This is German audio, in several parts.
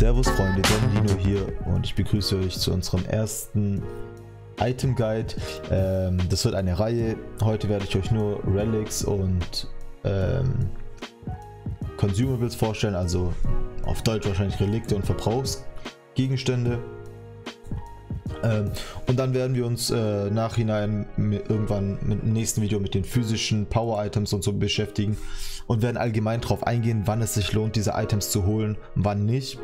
Servus Freunde, Dino hier und ich begrüße euch zu unserem ersten Item Guide. Ähm, das wird eine Reihe. Heute werde ich euch nur Relics und ähm, Consumables vorstellen, also auf Deutsch wahrscheinlich Relikte und Verbrauchsgegenstände. Ähm, und dann werden wir uns äh, nachhinein irgendwann mit dem nächsten Video mit den physischen Power-Items und so beschäftigen und werden allgemein darauf eingehen, wann es sich lohnt, diese Items zu holen, wann nicht.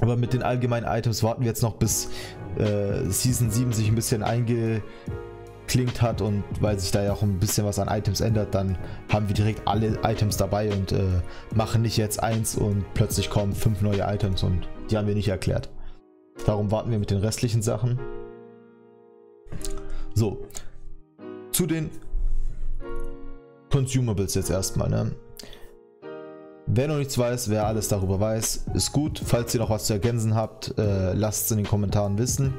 Aber mit den allgemeinen Items warten wir jetzt noch bis äh, Season 7 sich ein bisschen eingeklinkt hat und weil sich da ja auch ein bisschen was an Items ändert, dann haben wir direkt alle Items dabei und äh, machen nicht jetzt eins und plötzlich kommen fünf neue Items und die haben wir nicht erklärt. Darum warten wir mit den restlichen Sachen. So. Zu den Consumables jetzt erstmal. Ne? Wer noch nichts weiß, wer alles darüber weiß, ist gut. Falls ihr noch was zu ergänzen habt, äh, lasst es in den Kommentaren wissen.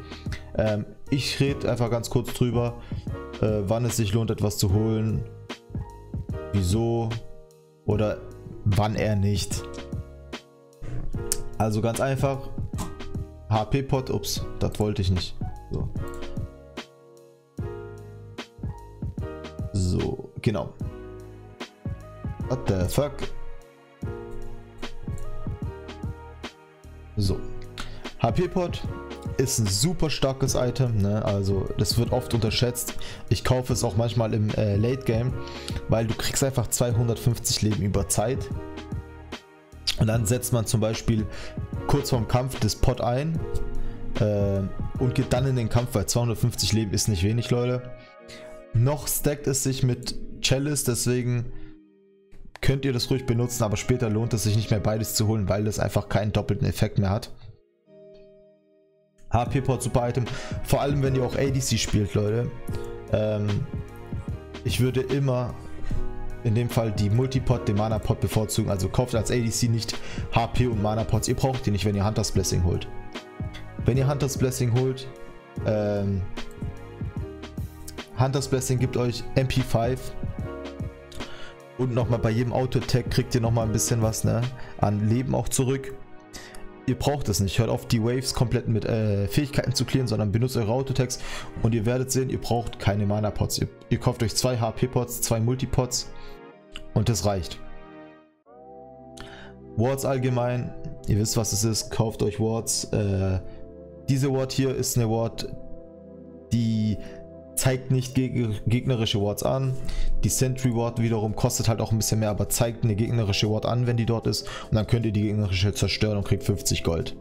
Ähm, ich rede einfach ganz kurz drüber, äh, wann es sich lohnt, etwas zu holen, wieso oder wann er nicht. Also ganz einfach, HP-Pot, ups, das wollte ich nicht. So. so, genau. What the fuck? So. HP-Pot ist ein super starkes Item, ne? also das wird oft unterschätzt. Ich kaufe es auch manchmal im äh, Late Game, weil du kriegst einfach 250 Leben über Zeit. Und dann setzt man zum Beispiel kurz vorm Kampf das Pot ein äh, und geht dann in den Kampf, weil 250 Leben ist nicht wenig, Leute. Noch stackt es sich mit Chalice, deswegen könnt ihr das ruhig benutzen, aber später lohnt es sich nicht mehr beides zu holen, weil das einfach keinen doppelten Effekt mehr hat. HP-Pot, super Item. Vor allem, wenn ihr auch ADC spielt, Leute. Ähm, ich würde immer in dem Fall die Multipod, den Mana-Pod bevorzugen. Also kauft als ADC nicht HP und Mana-Pods. Ihr braucht die nicht, wenn ihr Hunters Blessing holt. Wenn ihr Hunters Blessing holt, ähm, Hunters Blessing gibt euch MP5 und nochmal bei jedem Auto-Attack kriegt ihr nochmal ein bisschen was ne, an Leben auch zurück. Ihr braucht es nicht. Hört auf, die Waves komplett mit äh, Fähigkeiten zu clearen, sondern benutzt eure Autotext und ihr werdet sehen, ihr braucht keine Mana-Pots. Ihr, ihr kauft euch zwei HP-Pots, zwei Multipots und das reicht. Wards allgemein, ihr wisst was es ist, kauft euch Wards. Äh, diese Ward hier ist eine Ward, die zeigt nicht geg gegnerische Wards an. Die Sentry Ward wiederum kostet halt auch ein bisschen mehr, aber zeigt eine gegnerische Ward an, wenn die dort ist. Und dann könnt ihr die gegnerische zerstören und kriegt 50 Gold.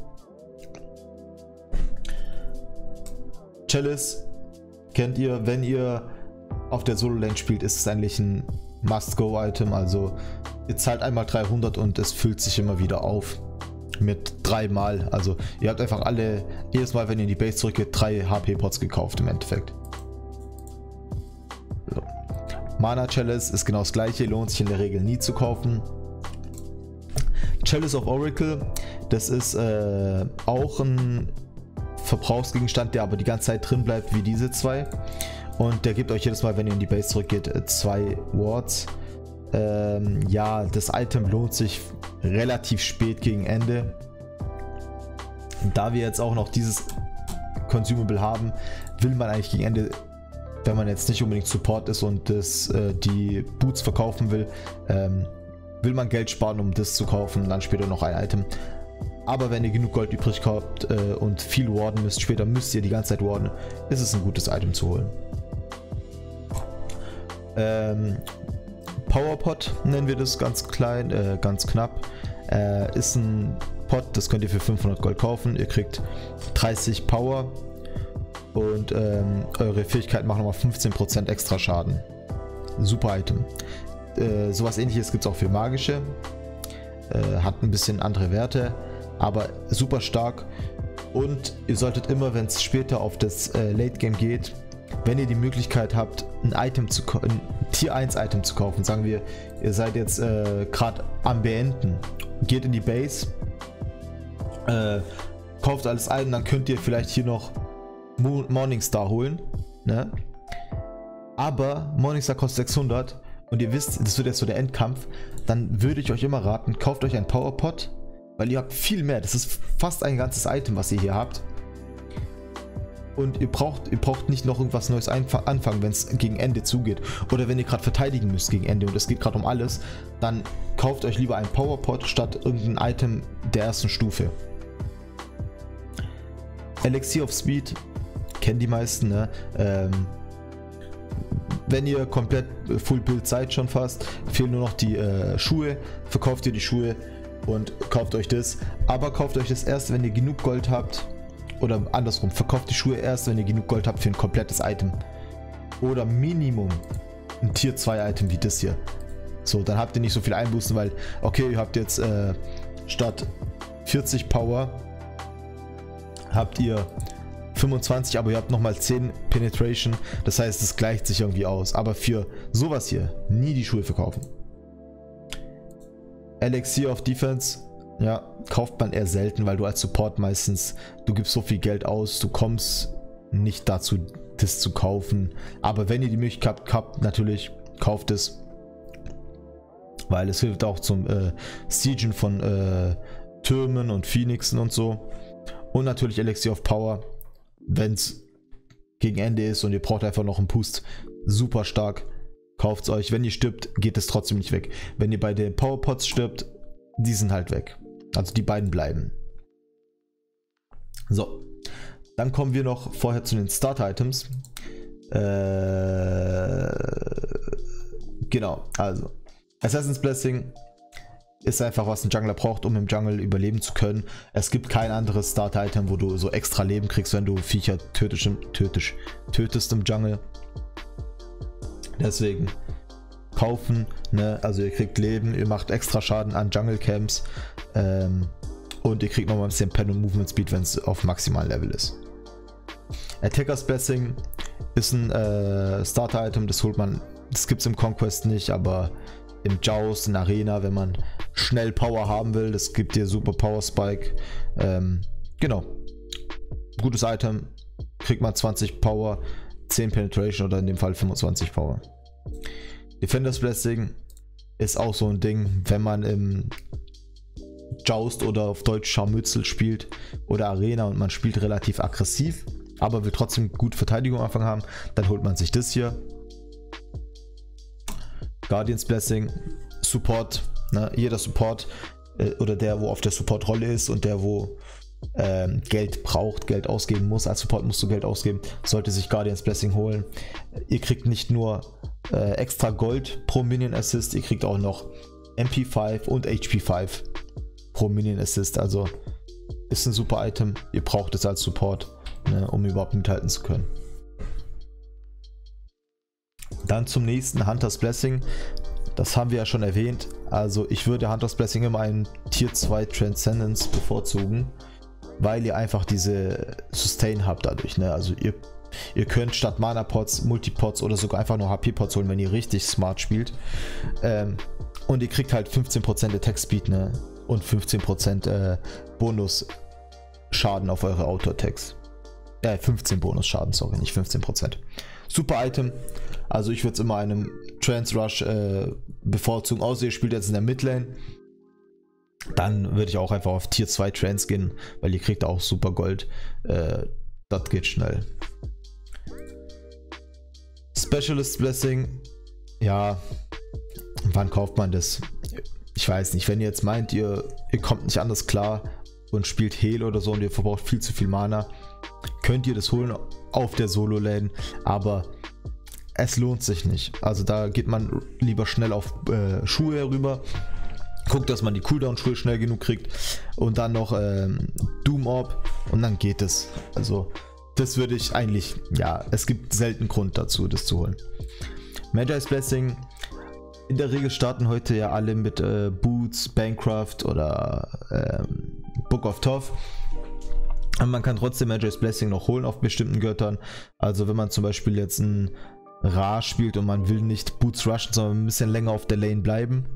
Chalice kennt ihr, wenn ihr auf der Solo-Lane spielt, ist es eigentlich ein Must-Go-Item. Also ihr zahlt einmal 300 und es füllt sich immer wieder auf. Mit dreimal. Also ihr habt einfach alle, jedes Mal, wenn ihr in die Base zurückgeht, drei HP-Pots gekauft im Endeffekt. So. Mana Chalice ist genau das gleiche, lohnt sich in der Regel nie zu kaufen. Chalice of Oracle, das ist äh, auch ein Verbrauchsgegenstand, der aber die ganze Zeit drin bleibt wie diese zwei. Und der gibt euch jedes Mal, wenn ihr in die Base zurückgeht, äh, zwei Wards. Ähm, ja, das Item lohnt sich relativ spät gegen Ende. Da wir jetzt auch noch dieses Consumable haben, will man eigentlich gegen Ende, wenn man jetzt nicht unbedingt Support ist und das, äh, die Boots verkaufen will, ähm, will man Geld sparen, um das zu kaufen und dann später noch ein Item. Aber wenn ihr genug Gold übrig habt äh, und viel warden müsst, später müsst ihr die ganze Zeit warden, ist es ein gutes Item zu holen. Ähm, Powerpot nennen wir das ganz klein, äh, ganz knapp. Äh, ist ein Pot, das könnt ihr für 500 Gold kaufen. Ihr kriegt 30 Power und ähm, eure Fähigkeiten machen nochmal 15% extra Schaden. Super Item. Äh, sowas ähnliches gibt es auch für magische. Äh, hat ein bisschen andere Werte, aber super stark. Und ihr solltet immer, wenn es später auf das äh, Late Game geht, wenn ihr die Möglichkeit habt, ein Item zu ein Tier 1 Item zu kaufen, sagen wir, ihr seid jetzt äh, gerade am Beenden, geht in die Base, äh, kauft alles ein, dann könnt ihr vielleicht hier noch Morningstar holen, ne? Aber Morningstar kostet 600 und ihr wisst, das wird jetzt so der Endkampf, dann würde ich euch immer raten, kauft euch ein Powerpot, Weil ihr habt viel mehr. Das ist fast ein ganzes Item, was ihr hier habt. Und ihr braucht, ihr braucht nicht noch irgendwas Neues anfangen, wenn es gegen Ende zugeht. Oder wenn ihr gerade verteidigen müsst gegen Ende und es geht gerade um alles, dann kauft euch lieber einen Powerpot statt irgendein Item der ersten Stufe. Elixir of Speed kennen die meisten, ne? Ähm, wenn ihr komplett Full Build seid schon fast, fehlen nur noch die äh, Schuhe, verkauft ihr die Schuhe und kauft euch das. Aber kauft euch das erst, wenn ihr genug Gold habt. Oder andersrum, verkauft die Schuhe erst, wenn ihr genug Gold habt für ein komplettes Item. Oder Minimum ein Tier 2 Item wie das hier. So, dann habt ihr nicht so viel Einbußen, weil, okay, ihr habt jetzt äh, statt 40 Power habt ihr 25, aber ihr habt nochmal 10 Penetration. Das heißt, es gleicht sich irgendwie aus. Aber für sowas hier nie die Schuhe verkaufen. Elixir of Defense, ja, kauft man eher selten, weil du als Support meistens, du gibst so viel Geld aus, du kommst nicht dazu, das zu kaufen. Aber wenn ihr die Möglichkeit habt, natürlich kauft es. Weil es hilft auch zum äh, Siegen von äh, Türmen und Phoenixen und so. Und natürlich Elixir of Power wenn es gegen Ende ist und ihr braucht einfach noch einen Pust, super stark. Kauft es euch. Wenn ihr stirbt, geht es trotzdem nicht weg. Wenn ihr bei den Powerpots stirbt, die sind halt weg. Also die beiden bleiben. So. Dann kommen wir noch vorher zu den Start-Items. Äh, genau, also. Assassin's Blessing ist einfach, was ein Jungler braucht, um im Jungle überleben zu können. Es gibt kein anderes Start-Item, wo du so extra Leben kriegst, wenn du Viecher tötisch, tötisch, tötest im Jungle. Deswegen kaufen, ne? also ihr kriegt Leben, ihr macht extra Schaden an Jungle Camps ähm, und ihr kriegt nochmal ein bisschen Pen und Movement Speed, wenn es auf maximalen Level ist. Attacker's Blessing ist ein äh, Starter-Item, das holt man, das gibt es im Conquest nicht, aber im Joust, in Arena, wenn man schnell Power haben will. Das gibt dir super Power Spike. Ähm, genau. Gutes Item. Kriegt man 20 Power, 10 Penetration oder in dem Fall 25 Power. Defender's Blessing ist auch so ein Ding, wenn man im Joust oder auf Deutsch Scharmützel spielt oder Arena und man spielt relativ aggressiv, aber will trotzdem gut Verteidigung am Anfang haben, dann holt man sich das hier. Guardians Blessing, Support, ne? jeder Support äh, oder der, wo auf der Support-Rolle ist und der, wo ähm, Geld braucht, Geld ausgeben muss. Als Support musst du Geld ausgeben, sollte sich Guardians Blessing holen. Ihr kriegt nicht nur äh, extra Gold pro Minion Assist, ihr kriegt auch noch MP5 und HP5 pro Minion Assist. Also ist ein super Item. Ihr braucht es als Support, ne, um überhaupt mithalten zu können. Dann zum nächsten Hunter's Blessing. Das haben wir ja schon erwähnt. Also ich würde Hunter's Blessing immer einen Tier 2 Transcendence bevorzugen, weil ihr einfach diese Sustain habt dadurch. Ne? Also ihr, ihr könnt statt Mana-Pots, Multipots oder sogar einfach nur HP-Pots holen, wenn ihr richtig smart spielt. Ähm, und ihr kriegt halt 15% Attack Speed ne? und 15% äh, Bonus Schaden auf eure Auto-Attacks. Äh, 15 Bonus Schaden, sorry, nicht 15%. Super Item. Also ich würde es immer einem Trans Rush äh, bevorzugen, außer ihr spielt jetzt in der Midlane. Dann würde ich auch einfach auf Tier 2 Trans gehen, weil ihr kriegt auch super Gold. Äh, das geht schnell. Specialist Blessing. Ja, wann kauft man das? Ich weiß nicht, wenn ihr jetzt meint, ihr, ihr kommt nicht anders klar und spielt Heal oder so und ihr verbraucht viel zu viel Mana, könnt ihr das holen auf der Solo-Lane, aber es lohnt sich nicht. Also da geht man lieber schnell auf äh, Schuhe herüber. Guckt, dass man die Cooldown-Schuhe schnell genug kriegt. Und dann noch ähm, Doom Orb. Und dann geht es. Also das würde ich eigentlich, ja, es gibt selten Grund dazu, das zu holen. Magi's Blessing. In der Regel starten heute ja alle mit äh, Boots, Bancraft oder ähm, Book of Toth. Und man kann trotzdem Magi's Blessing noch holen auf bestimmten Göttern. Also wenn man zum Beispiel jetzt ein Ra spielt und man will nicht Boots rushen, sondern ein bisschen länger auf der Lane bleiben,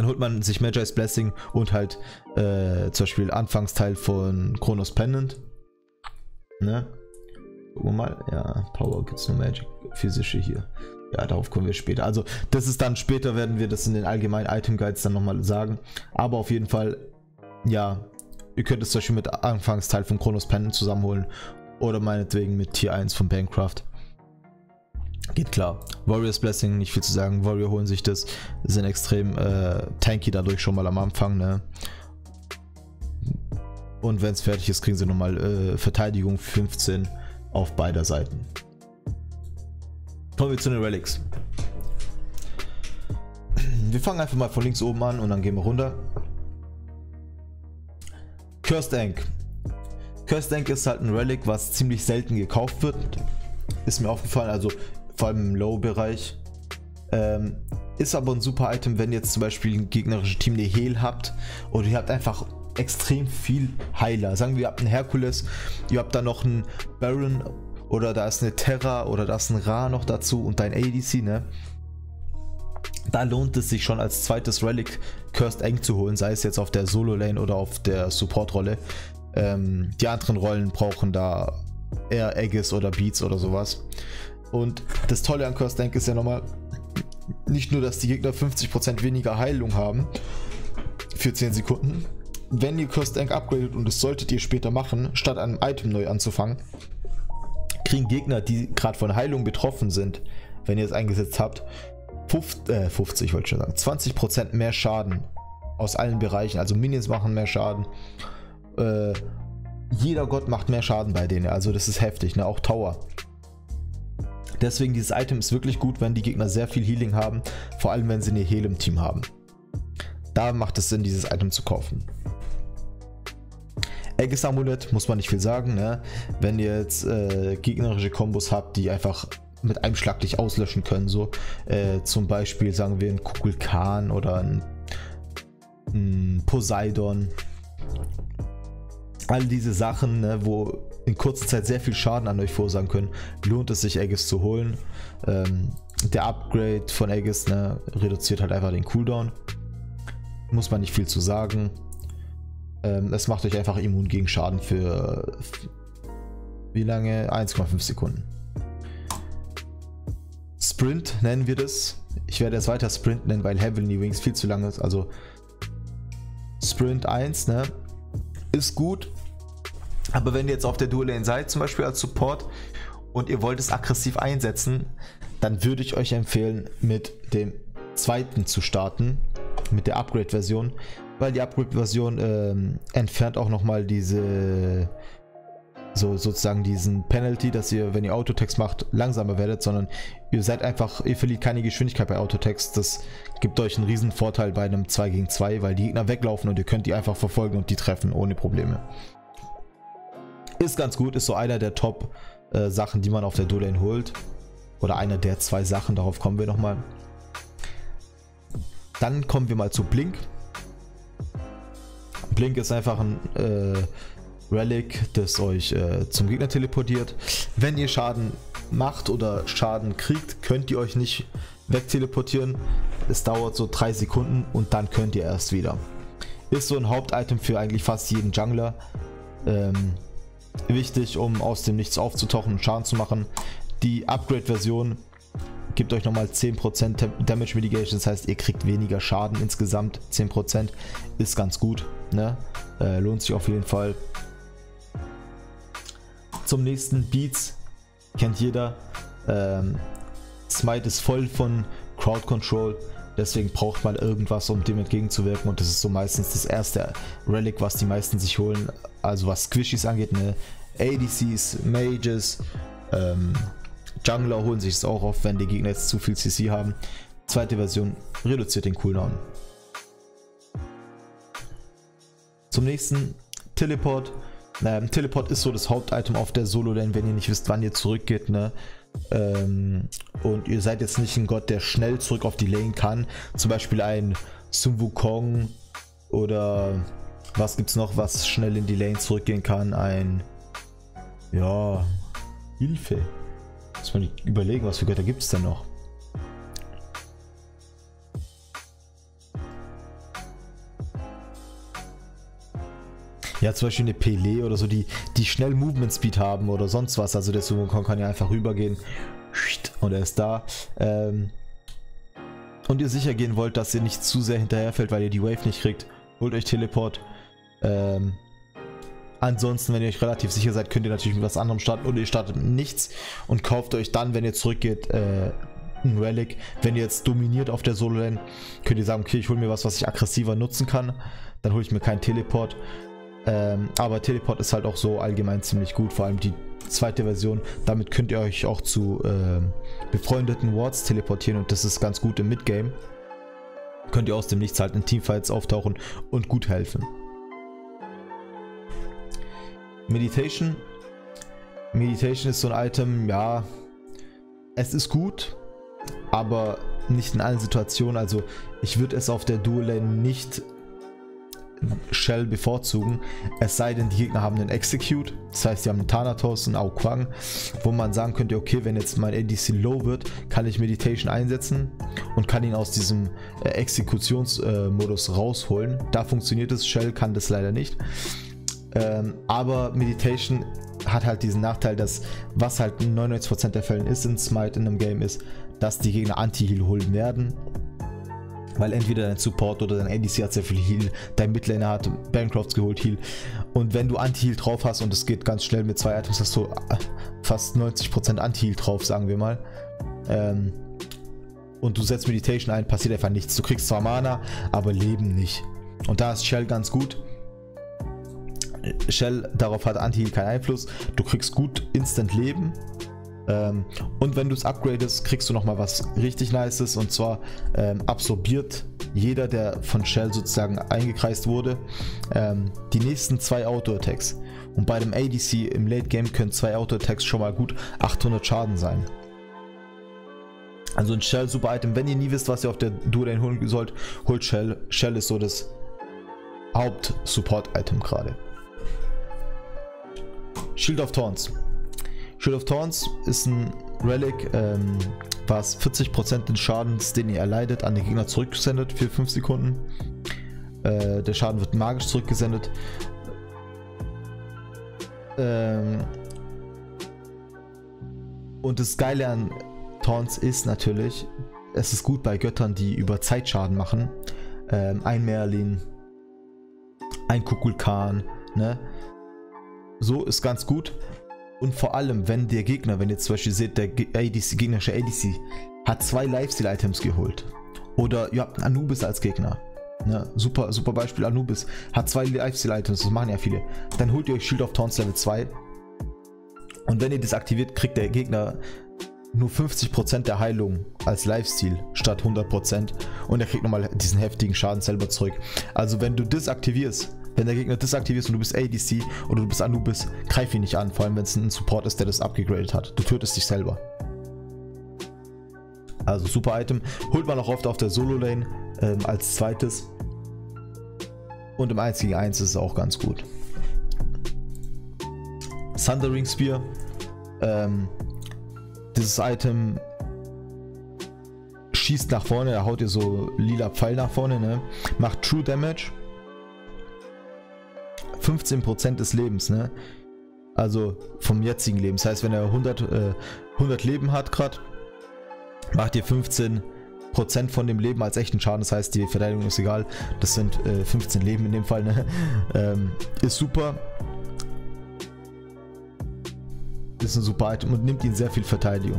dann holt man sich Magi's Blessing und halt äh, zum Beispiel Anfangsteil von Chronos Pendant. Ne? Gucken wir mal. Ja, Power gibt's nur Magic. Physische hier. ja, darauf kommen wir später. Also, das ist dann später, werden wir das in den allgemeinen Item Guides dann nochmal sagen. Aber auf jeden Fall, ja, ihr könnt es zum Beispiel mit Anfangsteil von Chronos Pen zusammenholen. Oder meinetwegen mit Tier 1 von Bancraft. Geht klar. Warriors Blessing, nicht viel zu sagen. Warrior holen sich das, sind extrem äh, tanky dadurch schon mal am Anfang. Ne? Und wenn es fertig ist, kriegen sie nochmal äh, Verteidigung 15 auf beider Seiten. Kommen wir zu den Relics. Wir fangen einfach mal von links oben an und dann gehen wir runter. Cursed Ank. Cursed Ank ist halt ein Relic, was ziemlich selten gekauft wird. Ist mir aufgefallen, also vor allem im Low-Bereich. Ähm, ist aber ein super Item, wenn ihr jetzt zum Beispiel ein gegnerisches Team eine Heal habt oder ihr habt einfach extrem viel Heiler. Sagen wir, ihr habt einen Herkules, ihr habt da noch einen Baron oder da ist eine Terra oder da ist ein Ra noch dazu und dein ADC, ne? Da lohnt es sich schon als zweites Relic Cursed Eng zu holen, sei es jetzt auf der Solo-Lane oder auf der Support-Rolle. Ähm, die anderen Rollen brauchen da eher Aegis oder Beats oder sowas. Und das Tolle an Cursed Eng ist ja nochmal, nicht nur, dass die Gegner 50% weniger Heilung haben für 10 Sekunden. Wenn ihr Cursed Eng upgradet und das solltet ihr später machen, statt einem Item neu anzufangen, kriegen Gegner, die gerade von Heilung betroffen sind, wenn ihr es eingesetzt habt, 50, äh, 50 wollte ich schon sagen, 20% mehr Schaden aus allen Bereichen. Also Minions machen mehr Schaden. Äh, jeder Gott macht mehr Schaden bei denen. Also das ist heftig, ne? Auch Tower. Deswegen dieses Item ist wirklich gut, wenn die Gegner sehr viel Healing haben. Vor allem, wenn sie eine Heal im Team haben. Da macht es Sinn, dieses Item zu kaufen. Aegis Amulett muss man nicht viel sagen. Ne? Wenn ihr jetzt äh, gegnerische Kombos habt, die einfach mit einem Schlag dich auslöschen können, so äh, zum Beispiel sagen wir ein Kukulkan oder ein, ein Poseidon. All diese Sachen, ne, wo in kurzer Zeit sehr viel Schaden an euch verursachen können, lohnt es sich Aegis zu holen. Ähm, der Upgrade von Aegis ne, reduziert halt einfach den Cooldown. Muss man nicht viel zu sagen. Ähm, es macht euch einfach immun gegen Schaden für wie lange? 1,5 Sekunden. Sprint nennen wir das. Ich werde es weiter Sprint nennen, weil Heavenly Wings viel zu lang ist. Also Sprint 1, ne? Ist gut. Aber wenn ihr jetzt auf der Dual Lane seid, zum Beispiel als Support, und ihr wollt es aggressiv einsetzen, dann würde ich euch empfehlen, mit dem zweiten zu starten, mit der Upgrade-Version, weil die Upgrade-Version ähm, entfernt auch nochmal diese, so sozusagen diesen Penalty, dass ihr, wenn ihr Autotext macht, langsamer werdet, sondern ihr seid einfach, ihr verliert keine Geschwindigkeit bei Autotext. Das gibt euch einen riesen Vorteil bei einem 2 gegen 2, weil die Gegner weglaufen und ihr könnt die einfach verfolgen und die treffen ohne Probleme. Ist ganz gut, ist so einer der Top-Sachen, äh, die man auf der Dual holt. Oder einer der zwei Sachen, darauf kommen wir nochmal. Dann kommen wir mal zu Blink. Blink ist einfach ein äh, Relic, das euch äh, zum Gegner teleportiert. Wenn ihr Schaden macht oder Schaden kriegt, könnt ihr euch nicht wegteleportieren. Es dauert so drei Sekunden und dann könnt ihr erst wieder. Ist so ein Hauptitem für eigentlich fast jeden Jungler. Ähm, wichtig, um aus dem Nichts aufzutauchen und Schaden zu machen. Die Upgrade-Version gibt euch nochmal 10% Damage Mitigation, das heißt, ihr kriegt weniger Schaden insgesamt. 10% ist ganz gut, ne? Äh, lohnt sich auf jeden Fall. Zum nächsten Beats, kennt jeder. Ähm, Smite ist voll von Crowd Control, deswegen braucht man irgendwas, um dem entgegenzuwirken und das ist so meistens das erste Relic, was die meisten sich holen. Also was Squishies angeht, ne? ADCs, Mages, ähm, Jungler holen sich es auch auf, wenn die Gegner jetzt zu viel CC haben. Zweite Version reduziert den Cooldown. Zum nächsten Teleport. Ähm, Teleport ist so das Hauptitem auf der Solo-Lane, wenn ihr nicht wisst, wann ihr zurückgeht. Ne? Ähm, und ihr seid jetzt nicht ein Gott, der schnell zurück auf die Lane kann. Zum Beispiel ein Sun Wukong oder was gibt es noch, was schnell in die Lane zurückgehen kann? Ein ja, Hilfe. Muss man überlegen, was für Götter gibt es denn noch? Ja, zum Beispiel eine Pele oder so, die, die schnell Movement Speed haben oder sonst was. Also der Summon kann ja einfach rübergehen und er ist da. Ähm, und ihr sicher gehen wollt, dass ihr nicht zu sehr hinterherfällt, weil ihr die Wave nicht kriegt, holt euch Teleport. Ähm, ansonsten, wenn ihr euch relativ sicher seid, könnt ihr natürlich mit was anderem starten oder ihr startet mit nichts und kauft euch dann, wenn ihr zurückgeht, äh, ein Relic. Wenn ihr jetzt dominiert auf der Solo-Lane, könnt ihr sagen, okay, ich hole mir was, was ich aggressiver nutzen kann. Dann hole ich mir keinen Teleport. Ähm, aber Teleport ist halt auch so allgemein ziemlich gut, vor allem die zweite Version. Damit könnt ihr euch auch zu äh, befreundeten Wards teleportieren und das ist ganz gut im Midgame. Könnt ihr aus dem Nichts halt in Teamfights auftauchen und gut helfen. Meditation. Meditation ist so ein Item, ja, es ist gut, aber nicht in allen Situationen. Also ich würde es auf der Dual Lane nicht Shell bevorzugen, es sei denn, die Gegner haben einen Execute, das heißt, die haben einen Thanatos, einen Ao Kwang, wo man sagen könnte, okay, wenn jetzt mein ADC low wird, kann ich Meditation einsetzen und kann ihn aus diesem äh, Exekutionsmodus äh, rausholen. Da funktioniert es, Shell kann das leider nicht. Ähm, aber Meditation hat halt diesen Nachteil, dass was halt in 99% der Fällen ist in Smite in einem Game ist, dass die Gegner Anti-Heal holen werden weil entweder dein Support oder dein ADC hat sehr viel Heal, dein Midlaner hat Bancrofts geholt Heal. Und wenn du Anti-Heal drauf hast und es geht ganz schnell mit zwei Items, hast du äh, fast 90% Anti-Heal drauf, sagen wir mal. Ähm, und du setzt Meditation ein, passiert einfach nichts. Du kriegst zwar Mana, aber Leben nicht. Und da ist Shell ganz gut. Shell, darauf hat Anti-Heal keinen Einfluss. Du kriegst gut Instant Leben ähm, und wenn du es upgradest, kriegst du nochmal was richtig Nices und zwar ähm, absorbiert jeder, der von Shell sozusagen eingekreist wurde, ähm, die nächsten zwei Auto-Attacks. Und bei dem ADC im Late Game können zwei Auto-Attacks schon mal gut 800 Schaden sein. Also ein Shell super Item. Wenn ihr nie wisst, was ihr auf der Dual holen sollt, holt Shell. Shell ist so das Haupt-Support-Item gerade. Shield of Thorns. Shield of Thorns ist ein Relic, ähm, was 40% des Schadens, den ihr erleidet, an den Gegner zurücksendet für 5 Sekunden. Äh, der Schaden wird magisch zurückgesendet. Ähm, und das Geile an Taunts ist natürlich, es ist gut bei Göttern, die über Zeit Schaden machen. Ähm, ein Merlin, ein Kukulkan, ne? So ist ganz gut. Und vor allem, wenn der Gegner, wenn ihr zum Beispiel seht, der ADC, gegnerische ADC hat zwei Lifesteal-Items geholt. Oder ihr habt Anubis als Gegner. Ne? Super, super Beispiel, Anubis hat zwei Lifesteal-Items, das machen ja viele. Dann holt ihr euch Shield of Taunts Level 2. Und wenn ihr das aktiviert, kriegt der Gegner nur 50% der Heilung als Lifesteal statt 100% und er kriegt nochmal diesen heftigen Schaden selber zurück. Also wenn du das aktivierst, wenn der Gegner disaktiv ist und du bist ADC oder du bist Anubis, greif ihn nicht an, vor allem wenn es ein Support ist, der das abgegradet hat. Du tötest dich selber. Also super Item. Holt man auch oft auf der Solo-Lane ähm, als zweites. Und im 1 gegen 1 ist es auch ganz gut. Thundering Spear. Ähm, dieses Item schießt nach vorne, er haut dir so lila Pfeil nach vorne, ne? Macht True Damage 15% des Lebens, ne? Also vom jetzigen Leben. Das heißt, wenn er 100, äh, 100 Leben hat gerade, macht ihr 15% von dem Leben als echten Schaden. Das heißt, die Verteidigung ist egal. Das sind äh, 15 Leben in dem Fall. Ne? Ähm, ist super. Ist ein super Item und nimmt ihn sehr viel Verteidigung.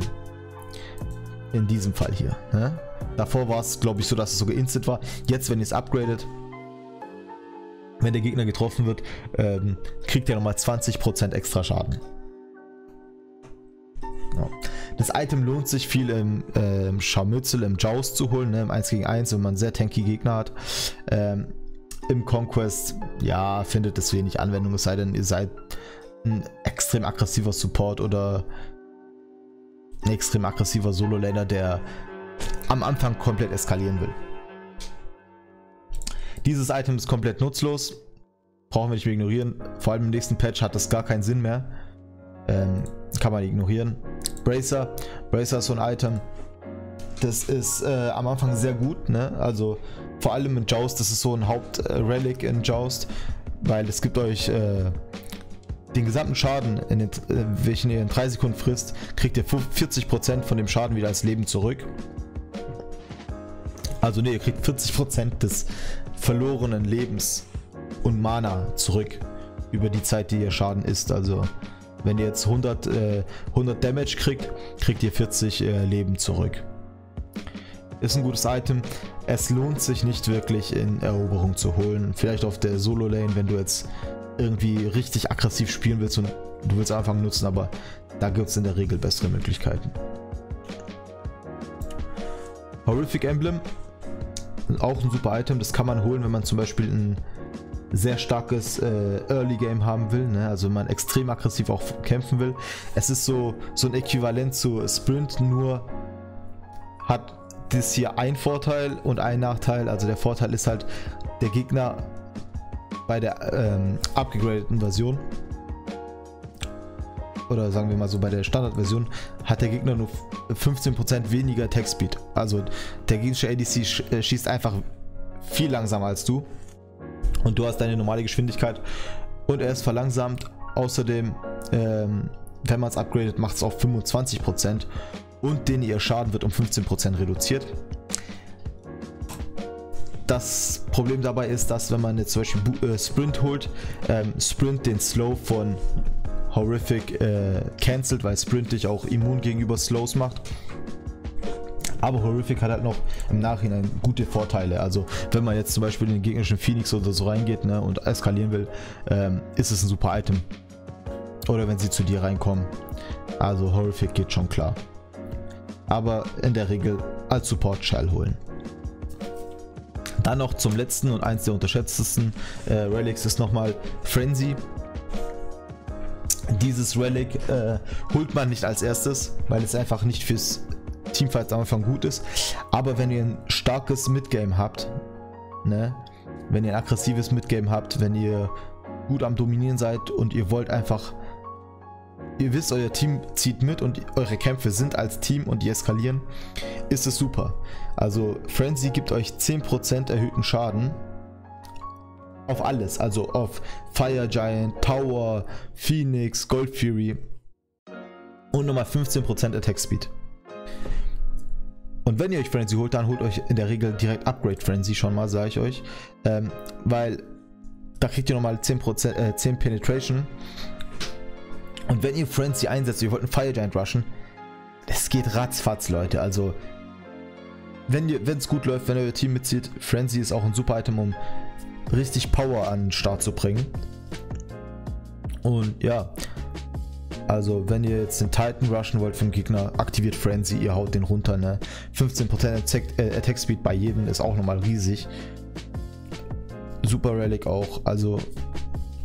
In diesem Fall hier. Ne? Davor war es, glaube ich, so, dass es sogar instant war. Jetzt, wenn ihr es upgradet, wenn der Gegner getroffen wird, ähm, kriegt er nochmal 20% extra Schaden. Ja. Das Item lohnt sich viel im äh, Scharmützel, im Joust zu holen, ne, im 1 gegen 1, wenn man sehr tanky Gegner hat. Ähm, Im Conquest, ja, findet es wenig Anwendung, es sei denn, ihr seid ein extrem aggressiver Support oder ein extrem aggressiver Solo-Laner, der am Anfang komplett eskalieren will. Dieses Item ist komplett nutzlos. Brauchen wir nicht mehr ignorieren. Vor allem im nächsten Patch hat das gar keinen Sinn mehr. Ähm, kann man ignorieren. Bracer. Bracer ist so ein Item. Das ist äh, am Anfang sehr gut. Ne? Also vor allem in Joust. Das ist so ein Hauptrelic in Joust. Weil es gibt euch... Äh, den gesamten Schaden, in den, äh, welchen ihr in 3 Sekunden frisst, kriegt ihr 40% von dem Schaden wieder als Leben zurück. Also ne, ihr kriegt 40% des verlorenen Lebens und Mana zurück über die Zeit, die ihr Schaden ist. Also wenn ihr jetzt 100, äh, 100 Damage kriegt, kriegt ihr 40 äh, Leben zurück. Ist ein gutes Item. Es lohnt sich nicht wirklich in Eroberung zu holen. Vielleicht auf der Solo-Lane, wenn du jetzt irgendwie richtig aggressiv spielen willst und du willst Anfang nutzen, aber da gibt es in der Regel bessere Möglichkeiten. Horrific Emblem, auch ein super Item, das kann man holen, wenn man zum Beispiel ein sehr starkes äh, Early Game haben will, ne? also wenn man extrem aggressiv auch kämpfen will. Es ist so, so ein Äquivalent zu Sprint, nur hat das hier ein Vorteil und ein Nachteil. Also der Vorteil ist halt, der Gegner bei der ähm, upgradeten Version oder sagen wir mal so bei der Standardversion hat der Gegner nur 15% weniger Attack Speed. Also der gegnerische ADC äh, schießt einfach viel langsamer als du und du hast deine normale Geschwindigkeit und er ist verlangsamt. Außerdem, ähm, wenn man es upgradet, macht es auf 25% und den ihr Schaden wird um 15% reduziert. Das Problem dabei ist, dass wenn man jetzt zum Beispiel äh, Sprint holt, ähm, Sprint den Slow von Horrific äh, cancelt, weil Sprint dich auch immun gegenüber Slows macht. Aber Horrific hat halt noch im Nachhinein gute Vorteile. Also wenn man jetzt zum Beispiel in den gegnerischen Phoenix oder so reingeht ne, und eskalieren will, ähm, ist es ein super Item. Oder wenn sie zu dir reinkommen. Also Horrific geht schon klar. Aber in der Regel als Support Shell holen. Dann noch zum letzten und eins der unterschätztesten äh, Relics ist nochmal Frenzy. Dieses Relic äh, holt man nicht als erstes, weil es einfach nicht fürs Teamfights am Anfang gut ist. Aber wenn ihr ein starkes Midgame habt, ne, wenn ihr ein aggressives Midgame habt, wenn ihr gut am Dominieren seid und ihr wollt einfach, ihr wisst, euer Team zieht mit und eure Kämpfe sind als Team und die eskalieren, ist es super. Also Frenzy gibt euch 10% erhöhten Schaden auf alles, also auf Fire Giant, Tower, Phoenix, Gold Fury und nochmal 15% Attack Speed. Und wenn ihr euch Frenzy holt, dann holt euch in der Regel direkt Upgrade Frenzy schon mal, sage ich euch. Ähm, weil da kriegt ihr nochmal 10%, äh, 10 Penetration. Und wenn ihr Frenzy einsetzt, ihr wollt einen Fire Giant rushen, es geht ratzfatz, Leute. Also, wenn es gut läuft, wenn euer Team mitzieht, Frenzy ist auch ein super Item, um richtig Power an den Start zu bringen. Und ja, also wenn ihr jetzt den Titan rushen wollt vom Gegner, aktiviert Frenzy, ihr haut den runter. Ne? 15% Attack, äh, Attack Speed bei jedem ist auch nochmal riesig. Super Relic auch. Also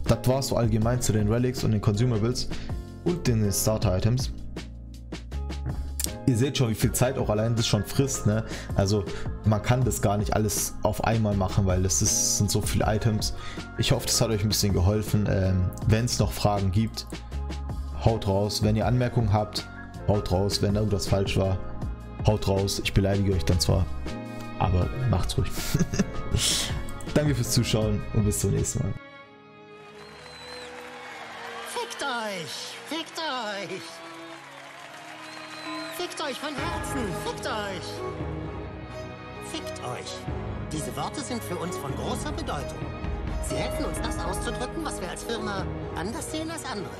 das war so allgemein zu den Relics und den Consumables und den Starter-Items. Ihr seht schon, wie viel Zeit auch allein das schon frisst. Ne? Also man kann das gar nicht alles auf einmal machen, weil das ist, sind so viele Items. Ich hoffe, das hat euch ein bisschen geholfen. Ähm, Wenn es noch Fragen gibt, haut raus. Wenn ihr Anmerkungen habt, haut raus. Wenn irgendwas falsch war, haut raus. Ich beleidige euch dann zwar, aber macht's ruhig. Danke fürs Zuschauen und bis zum nächsten Mal. Euch von Herzen! Fickt euch! Fickt euch! Diese Worte sind für uns von großer Bedeutung. Sie helfen uns, das auszudrücken, was wir als Firma anders sehen als andere.